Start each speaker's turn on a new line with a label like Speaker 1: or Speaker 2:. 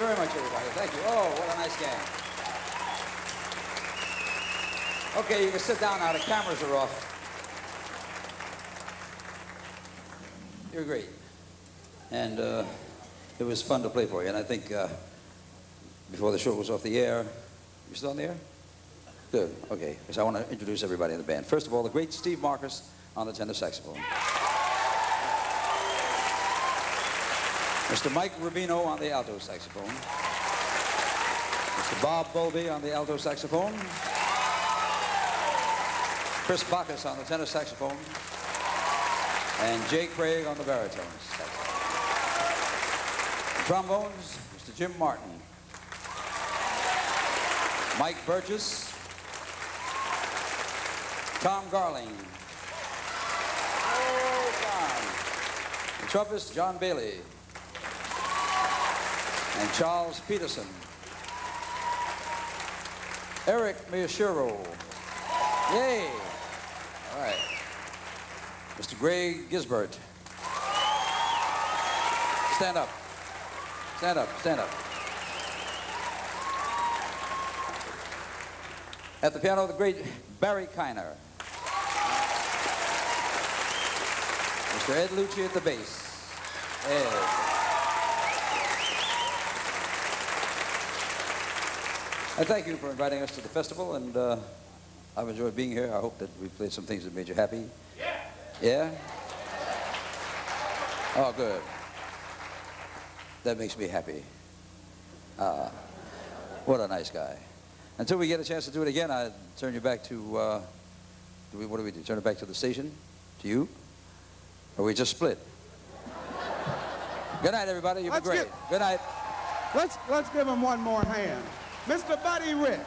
Speaker 1: Very much, everybody. Thank you. Oh, what a nice game. Okay, you can sit down now. The cameras are off. You're great. And uh, it was fun to play for you. And I think uh, before the show was off the air, you still on the air? Good. Okay. Because I want to introduce everybody in the band. First of all, the great Steve Marcus on the tenor saxophone. Mr. Mike Rubino on the alto saxophone. Mr. Bob Bowlby on the alto saxophone. Chris Bacas on the tenor saxophone. And Jay Craig on the baritone saxophone. Trombones, Mr. Jim Martin. Mike Burgess. Tom Garling. Oh. The trumpets, John Bailey. And Charles Peterson. Eric Miyashiro. Yay. All right. Mr. Greg Gisbert. Stand up. Stand up, stand up. At the piano, the great Barry Kiener. Mr. Ed Lucci at the bass. Ed. I thank you for inviting us to the festival, and uh, I've enjoyed being here. I hope that we played some things that made you happy. Yeah? Yeah? Oh, good. That makes me happy. Uh, what a nice guy. Until we get a chance to do it again, I turn you back to, uh, do we, what do we do? Turn it back to the station? To you? Or we just split? Good night, everybody. You've been
Speaker 2: Let's
Speaker 1: great.
Speaker 2: get-
Speaker 1: Good night.
Speaker 2: Let's, let's give him one more hand. Mr. Buddy Rich.